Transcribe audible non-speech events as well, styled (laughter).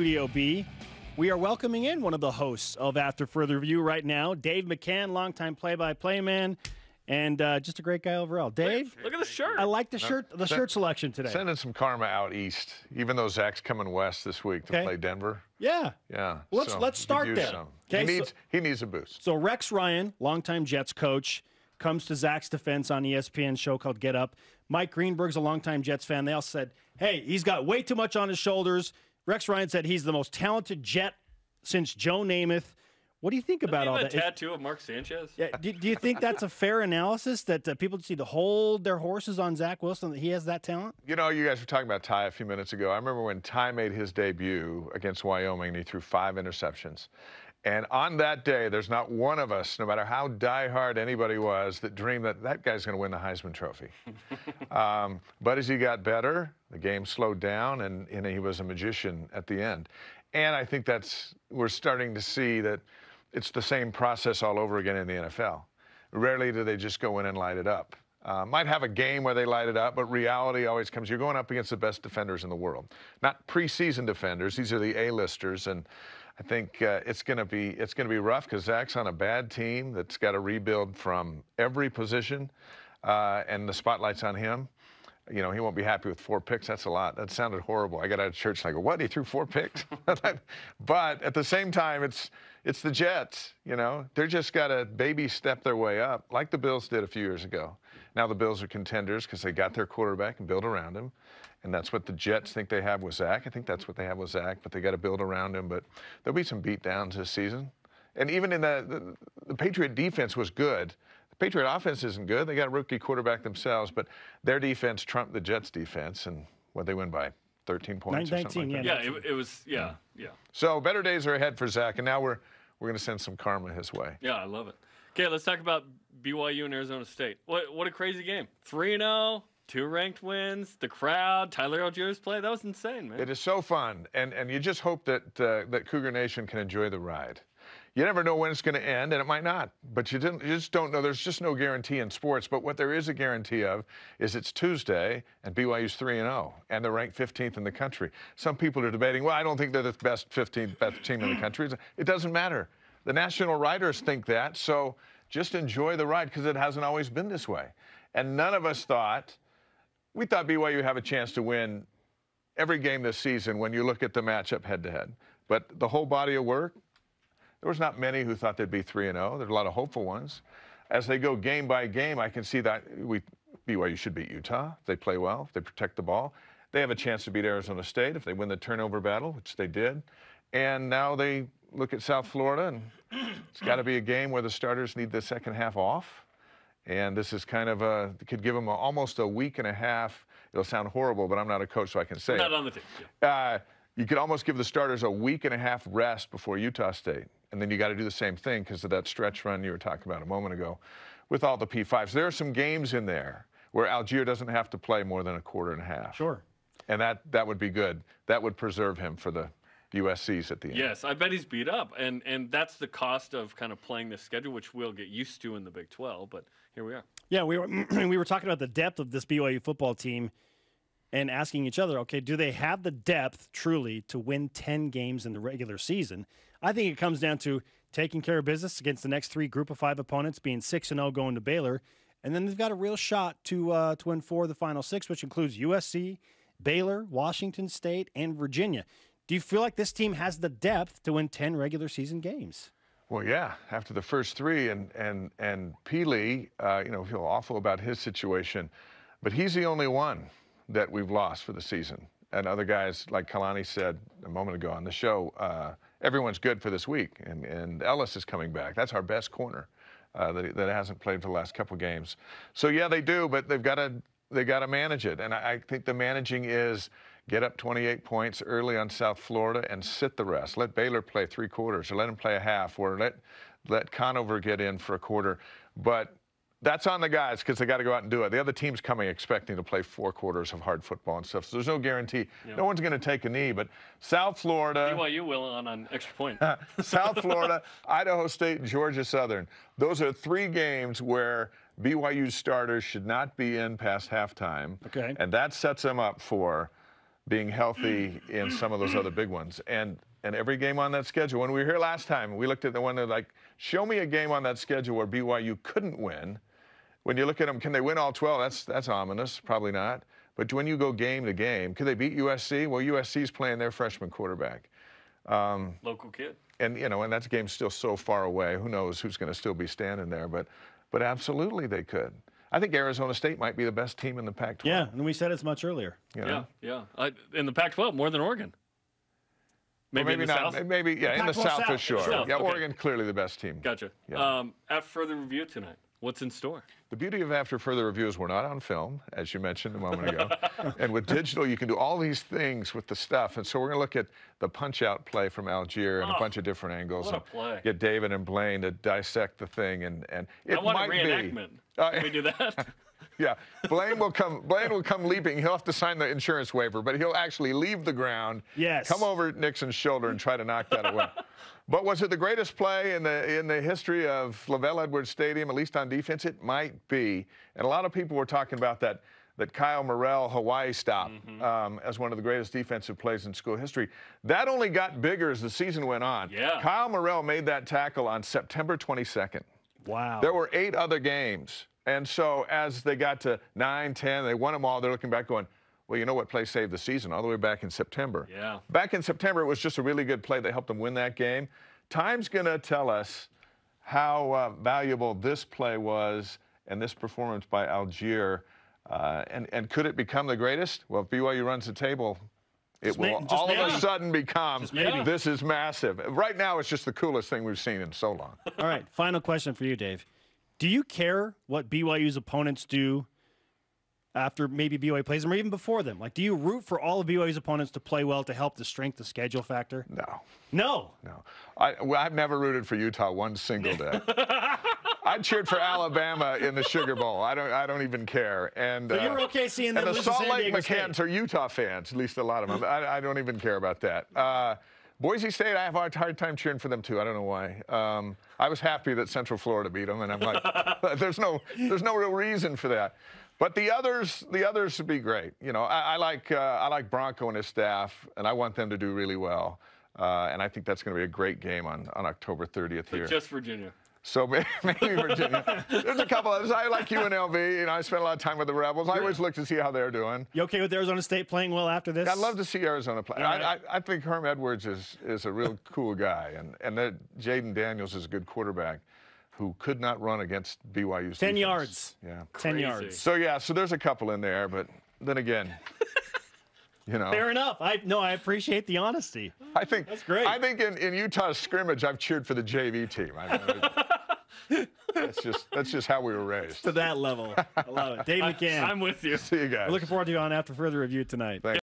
Studio B. We are welcoming in one of the hosts of After Further Review right now, Dave McCann, longtime play-by-play man, and uh, just a great guy overall. Dave, Look at the shirt. I like the shirt, the shirt selection today. Sending some karma out east, even though Zach's coming west this week to Okay. play Denver. Yeah. Yeah. Let's- so let's start use there. some. Okay, He so- needs he needs a boost. So Rex Ryan, longtime Jets coach, comes to Zach's defense on ESPN show called Get Up. Mike Greenberg's a longtime Jets fan. They all said, "Hey, he's got way too much on his shoulders." Rex Ryan said he's the most talented Jet since Joe Namath. What do you think about Doesn't all he that? have a tattoo of Mark Sanchez. Yeah, do, do you think that's a fair analysis that uh, people just need to hold their horses on Zach Wilson that he has that talent? You know, you guys were talking about Ty a few minutes ago. I remember when Ty made his debut against Wyoming and he threw five interceptions. And on that day, there's not one of us, no matter how diehard anybody was, that dreamed that that guy's going to win the Heisman Trophy. (laughs) um, but as he got better, the game slowed down, and, and he was a magician at the end. And I think that's we're starting to see that it's the same process all over again in the NFL. Rarely do they just go in and light it up. Uh, might have a game where they light it up, but reality always comes. You're going up against the best defenders in the world, not preseason defenders. These are the A-listers, and I think uh, it's going to be it's going to be rough because Zach's on a bad team that's got to rebuild from every position, uh, and the spotlight's on him. You know, he won't be happy with four picks. That's a lot. That sounded horrible. I got out of church and I go, what? He threw four picks? (laughs) but at the same time, it's it's the Jets. You know, they're just got to baby step their way up, like the Bills did a few years ago. Now the Bills are contenders because they got their quarterback and build around him. And that's what the Jets think they have with Zach. I think that's what they have with Zach, but they got to build around him. But there'll be some beatdowns this season. And even in the, the, the Patriot defense was good. Patriot offense isn't good. They got a rookie quarterback themselves, but their defense trumped the Jets defense, and what they win by 13 points or something 19, like yeah. that. Yeah, it, it was. Yeah, yeah, So better days are ahead for Zach, and now we're we're going to send some karma his way. yeah. I love it. Okay, let's talk about BYU and Arizona State. What what a crazy game. Three and zero, two ranked wins. The crowd, Tyler Allgeier's play. That was insane, man. It is so fun, and and you just hope that uh, that Cougar Nation can enjoy the ride. You never know when it's going to end, and it might not. But you, didn't, you just don't know. There's just no guarantee in sports. But what there is a guarantee of is it's Tuesday, and BYU's three and zero, and they're ranked 15th in the country. Some people are debating. Well, I don't think they're the best 15th best team in the country. It doesn't matter. The national writers think that. So just enjoy the ride because it hasn't always been this way. And none of us thought. We thought BYU would have a chance to win every game this season when you look at the matchup head to head. But the whole body of work, there was not many who thought they'd be 3 and 0. There's a lot of hopeful ones. As they go game by game, I can see that we BYU should beat Utah if they play well, if they protect the ball. They have a chance to beat Arizona State if they win the turnover battle, which they did. And now they look at South Florida, and it's got to be a game where the starters need the second half off. And this is kind of a could give them a, almost a week and a half. It'll sound horrible, but I'm not a coach, so I can say Not it. on the team. Yeah. Uh, you could almost give the starters a week and a half rest before Utah State, and then you got to do the same thing because of that stretch run you were talking about a moment ago, with all the P5s. There are some games in there where Allgeier doesn't have to play more than a quarter and a half, Sure. and that that would be good. That would preserve him for the USC's at the end. Yes, I bet he's beat up, and and that's the cost of kind of playing this schedule, which we'll get used to in the Big 12. But here we are. Yeah, we were (clears throat) we were talking about the depth of this BYU football team and asking each other, okay, do they have the depth truly to win 10 games in the regular season? I think it comes down to taking care of business against the next three group of 5 opponents being 6 and 0 going to Baylor, and then they've got a real shot to uh, to win four of the final 6, which includes USC, Baylor, Washington State, and Virginia. Do you feel like this team has the depth to win 10 regular season games? Well, yeah. After the first three, and and and Pili, uh, you know, feel awful about his situation, but he's the only one that we've lost for the season. And other guys, like Kalani said a moment ago on the show, uh, everyone's good for this week, and and Ellis is coming back. That's our best corner uh, that that hasn't played for the last couple games. So yeah, they do, but they've got to they got to manage it, and I, I think the managing is get up 28 points early on South Florida and sit the rest. Let Baylor play three quarters, or let him play a half, or let let Conover get in for a quarter. But that's on the guys because they got to go out and do it. The other team's coming expecting to play four quarters of hard football and stuff. So there's no guarantee. No one's going to take a knee. But South Florida. BYU will on an extra point. (laughs) South (laughs) Florida, Idaho State, and Georgia Southern. Those are three games where BYU starters should not be in past halftime. Okay. And that sets them up for being healthy in some of those other big ones. And and every game on that schedule. When we were here last time, we looked at the one that like, show me a game on that schedule where BYU couldn't win. When you look at them, can they win all 12? That's that's ominous. Probably not. But when you go game to game, could they beat USC? Well, USC's playing their freshman quarterback. Um, Local kid. and you know, and that game's still so far away. Who knows who's going to still be standing there? But, but absolutely they could. I think Arizona State might be the best team in the Pac-12. Yeah, and we said as much earlier. you know? Yeah, yeah. I, in the Pac-12, more than Oregon. Or Maybe, in maybe the not. South. Maybe yeah, in the Pac-12 South for sure. South, yeah, okay. Oregon clearly the best team. Gotcha. Yeah. Um, after further review tonight, what's in store? The beauty of after further Review is we're not on film, as you mentioned a moment ago. (laughs) and with digital, you can do all these things with the stuff. And so we're going to look at the punch out play from Allgeier and a Oh, bunch of different angles. what a and play. Get David and Blaine to dissect the thing. And, and it I want a might reenactment. be. Uh, Can we do that? (laughs) Yeah, Blaine will come. Blaine will come leaping. He'll have to sign the insurance waiver, but he'll actually leave the ground. Yes. Come over Nixon's shoulder and try to knock that away. (laughs) But was it the greatest play in the in the history of LaVell Edwards Stadium, at least on defense? It might be. And a lot of people were talking about that that Kyle Morrell Hawaii stop Mm-hmm. um, as one of the greatest defensive plays in school history. That only got bigger as the season went on. Yeah. Kyle Morrell made that tackle on September 22nd. Wow. There were eight other games. And so as they got to 9, 10, they won them all. They're looking back going, well, you know what play saved the season? All the way back in September. Yeah. Back in September, it was just a really good play that helped them win that game. Time's going to tell us how uh, valuable this play was and this performance by Allgeier. Uh, and, and could it become the greatest? Well, if BYU runs the table, it Just will just all of a sudden become this is massive. Right now, it's just the coolest thing we've seen in so long. (laughs) All right, final question for you, Dave. Do you care what BYU's opponents do after maybe BYU plays them or even before them? Like, do you root for all of BYU's opponents to play well to help the strength of schedule factor? No. No. No, I, well, I've never rooted for Utah one single day. (laughs) I cheered for Alabama in the Sugar Bowl. I don't. I don't even care. And So you're okay seeing them And the Salt Lake McCants State? are Utah fans, at least a lot of them. I, I don't even care about that. Uh, Boise State, I have a hard- time cheering for them too. I don't know why. Um, I was happy that Central Florida beat them, and I'm like, (laughs) there's no, there's no real reason for that. But the others, the others would be great. You know, I, I like, uh, I like Bronco and his staff, and I want them to do really well. Uh, and I think that's going to be a great game on, on October 30th here. Just Virginia. So (laughs) maybe Virginia. There's a couple others. I like UNLV. You know, I spent a lot of time with the Rebels. I always look to see how they're doing. You okay with Arizona State playing well after this? I'd love to see Arizona play. All right. I, I, I think Herm Edwards is, is a real cool guy, and and that Jayden Daniels is a good quarterback, who could not run against Ten BYU's defense. yards. Yeah. Ten Crazy. yards. So yeah, so there's a couple in there, but then again, (laughs) you know, Fair enough. I no, I appreciate the honesty. I think That's great. I think in, in Utah's scrimmage, I've cheered for the JV team. I, (laughs) that's just that's just how we were raised. To that level. I love it. Dave McCann. I'm with you. See you guys. We're looking forward to you on after further review tonight. Thank